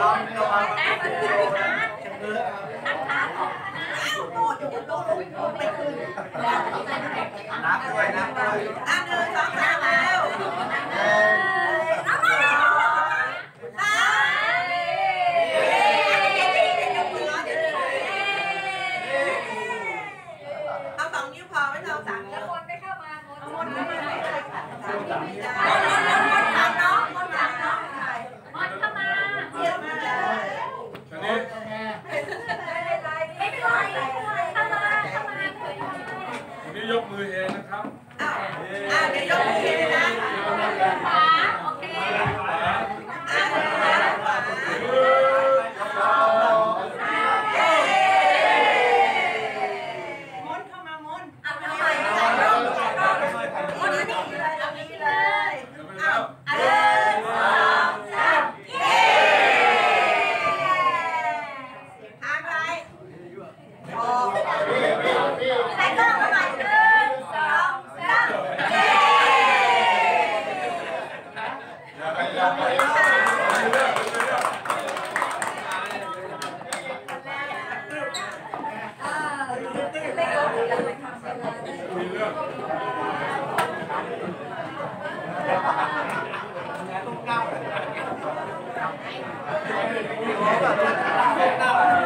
น้องไม่ระวังนะชะเง้อนักขาของคณะพูดอยู่บนโต๊ะลุกไปคืนนับด้วยนับด้วยอะหนึ่งสองสามแล้วน้องเอาสองนิ้วพอไม่เอาสามแล้วคนไปเข้ามาคนเข้ามาไม่ได้ ยกมือเองนะครับ Thank you.